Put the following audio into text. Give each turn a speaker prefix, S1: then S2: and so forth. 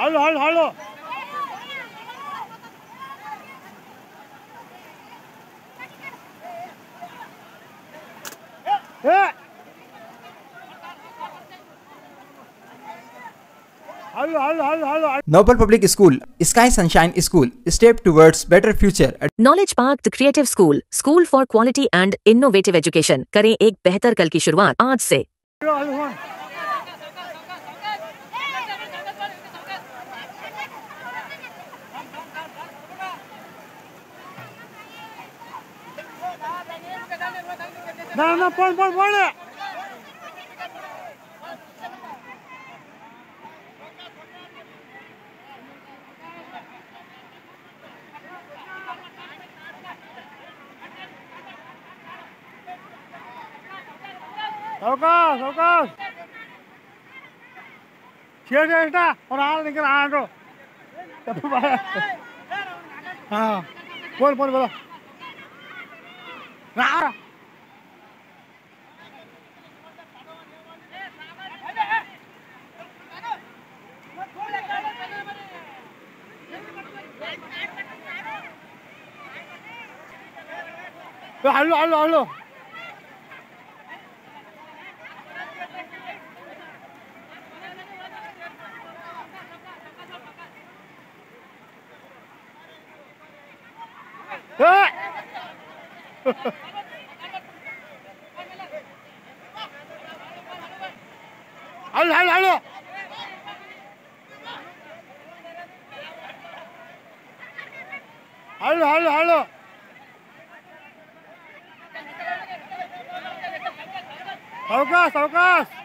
S1: हळू हळू हळू
S2: Noble Public School, Sky Sunshine School, step towards better future.
S3: Knowledge park the creative school school for quality and innovative education करें एक बेहतर कल की शुरुआत आज से।
S1: ना ना पण पण पण सावकाश सावकाश शेट एटा और आल निकल आटो हाँ बोल बोल बोलो ngã rồi Alo, alo, alo. Hey! हळू हळू हळू. हळू हळू हळू. सावकाश सावकाश.